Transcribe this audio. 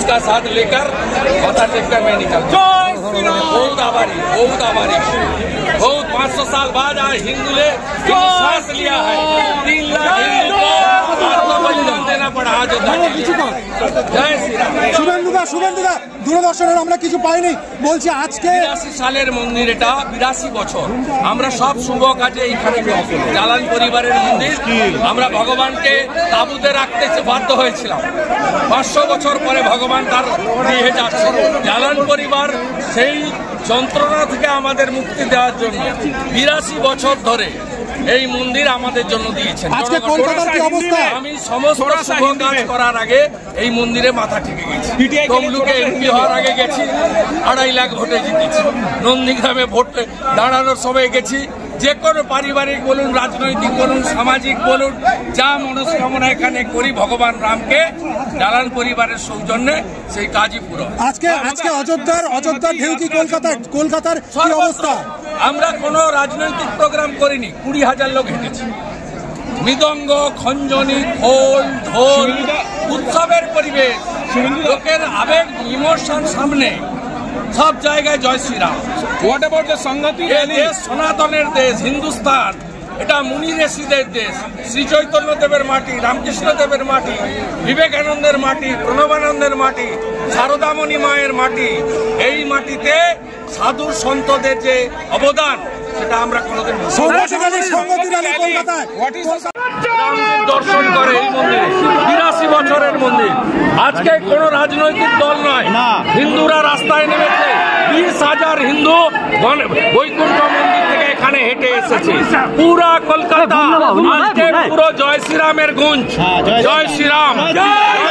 उसका साथ लेकर माथा टेक कर मैं निकल बहुत आभारी बहुत आभारी। बहुत पाँच सौ साल बाद आज हिंदू ने सांस लिया है। तीन लाख हिंदू को आत्मबलिदान देना पड़ा आज শুভেন্দুদা দূরদর্শনের আমরা কিছু পাইনি। বলছি আজকে সালের মন্দির এটা, বিরাশি বছর। আমরা সব শুভ কাজে এইখানে জালান পরিবারের মন্দির। আমরা ভগবানকে তাবুতে রাখতে বাধ্য হয়েছিলাম। পাঁচশো বছর পরে ভগবান তার গৃহে যাচ্ছে জালান পরিবার সেই যন্ত্রণা থেকে আমাদের মুক্তি দেওয়ার জন্য বিরাশি বছর ধরে এই মন্দির আমাদের জন্য দিয়েছেন। আজকে কলকাতার কি অবস্থা? আমি সমস্ত শুভ কাজ করার আগে এই মন্দিরে মাথা ঠেকে গেছি। তমলুকে এমপি হওয়ার আগে গেছি আড়াই লাখ ভোটে জিতেছি। নন্দীগ্রামে ভোট দাঁড়ানোর সময় গেছি যে কোনো পারিবারিক বলুন রাজনৈতিক বলুন সামাজিক বলুন যা মনস্কামনা এখানে করি ভগবান রামকে জালান পরিবারের সৌজন্যে সেই কাজই পুরো। আজকে আজকে অযোধ্যার অযোধ্যার ঢেউ কি কলকাতার কলকাতার কি অবস্থা? আমরা কোনো রাজনৈতিক প্রোগ্রাম করিনি কুড়ি হাজার লোক হেঁটেছি। মৃদঙ্গ খঞ্জনি খোল ঢোল উৎসবের পরিবেশ লোকের আবেগ ইমোশন সামনে। সব জায়গায় জয় শ্রীরাম। The Sangati এ দেশ সনাতনের দেশ হিন্দুস্তান। এটা মুনি ঋষিদের দেশ শ্রী চৈতন্য দেবের মাটি রামকৃষ্ণ দেবের মাটি বিবেকানন্দের মাটি প্রণবানন্দের মাটি শারদামণি মায়ের মাটি। এই মাটিতে সাধু সন্তদের যে অবদান সেটা আমরা কোনোদিন দর্শন করে এই মন্দিরে। বছরের মন্দির। আজকে কোন রাজনৈতিক দল নয়। না। হিন্দুরা রাস্তায় নেমেছে। বিশ হাজার হিন্দু বৈকুণ্ঠ মন্দির থেকে এখানে হেঁটে এসেছে। পুরা কলকাতা আজকে পুরো জয় শ্রীরামের গুঞ্জ। জয় শ্রীরাম। জয় শ্রীরাম।